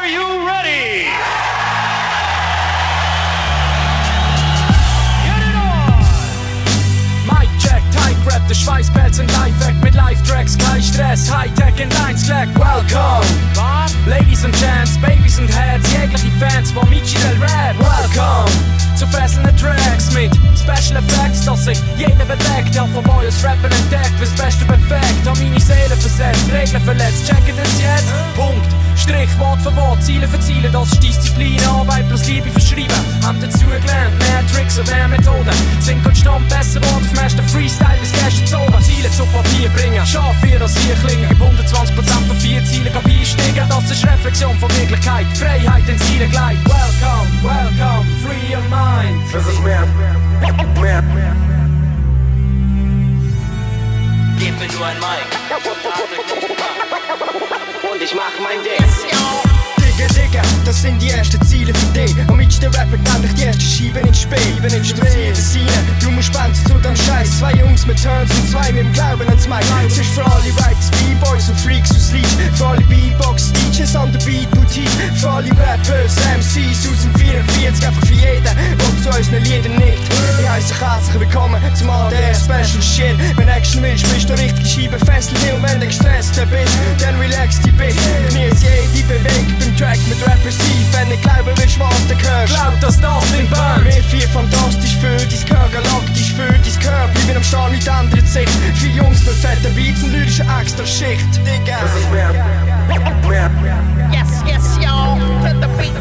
Are you ready? Get it on! Mic check, Tight Rap, der Schweißpelz in Live-Act mit Live-Tracks, kein Stress, Hightech in Lines, Clack, welcome! Was? Ladies and Gents, Babies and Heads, jegliche Fans von Michi del Rap, welcome! Zu fesselnden Tracks mit Special Effects, dass sich jeder bewegt, hab von neues Rappen entdeckt, fürs Beste perfekt, hab meine Seele versetzt, Regeln verletzt, checken das jetzt! Strich, Wort für Wort, Ziele für Ziele, das ist Disziplin, Arbeit plus Liebe verschrieben. Haben dazu gelernt, mehr Tricks und mehr Methoden. Sind konstant besser geworden, auf meisten Freestyle bis gestern oben. Ziele zu Papier bringen, scharf für das hier klingen. Gib 120% von vier Zielen, Papier steigen. Das ist Reflexion von Wirklichkeit, Freiheit in Ziele gleich. Welcome, welcome, free your mind. Das ist mehr, mehr, mehr. Gib mir nur ein Mic. Und ich mach mein Ding. Digga, Digga, das sind die ersten Ziele für dich. Und mit der Rapper endlich die ersten Scheiben ins Spiel. Scheiben ins Spiel. Du musst spenden zu dem Scheiß. Zwei Jungs mit Turns und zwei mit dem Glauben ans Mic. Es ist für alle Writers, B-Boys und Freaks aus Leeds. Für alle B-Box, DJs an der Beat Boutique. Für alle Rappers, MCs aus dem 44. Einfach für jeden, der zu unseren Liedern nickt. Ich heiße herzlich willkommen zum ADR special shit. Wenn Action willst, bist du richtig Scheibe fesseln dich und wenn du gestresst bist, dann relax dich bitte. Genieß jede Bewegung beim Track mit Rapper Steve, wenn du glauben willst, was du hörst. Glaub, dass das sind Band. Wir vier fantastisch für dein Gehör, galaktisch für dein Gehör, bleiben am Start, nicht ändert Sicht Vier Jungs mit fetten Beats und lyrischer extra Schicht. Digga. Das ist Yes, yes, yo. Fette Beats.